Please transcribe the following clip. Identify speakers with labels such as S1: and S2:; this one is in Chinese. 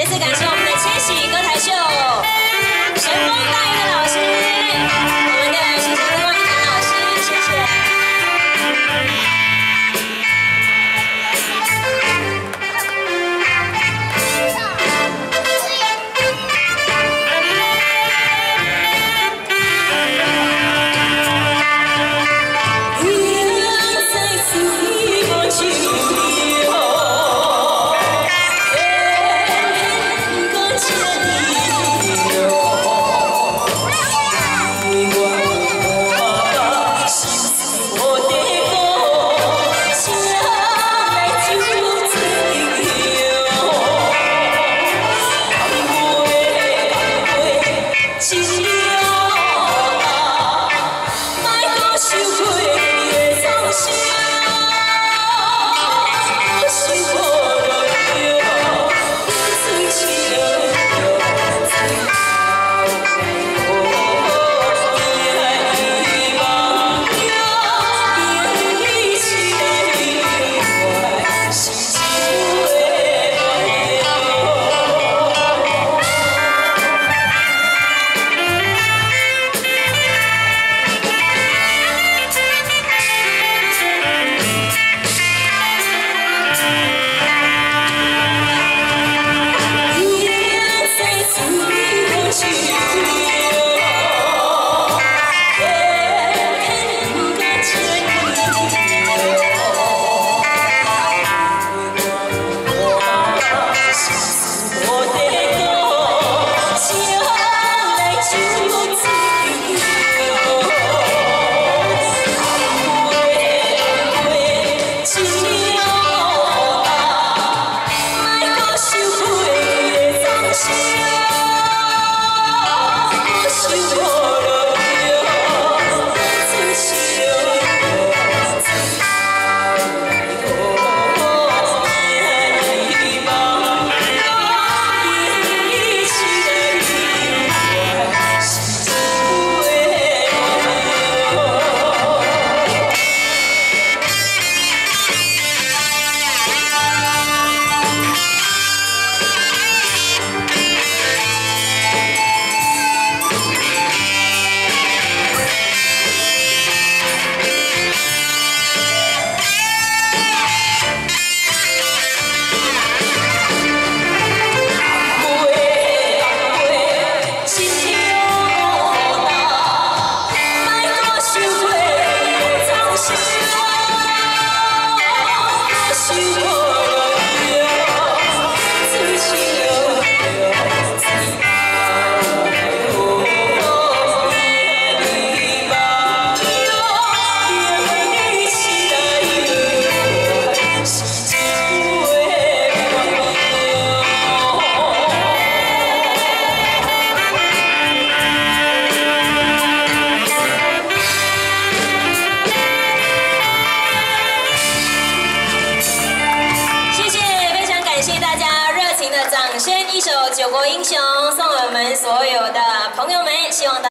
S1: 再次感谢我们的千玺歌台秀，的掌声，一首《九国英雄》送我们所有的朋友们，希望大。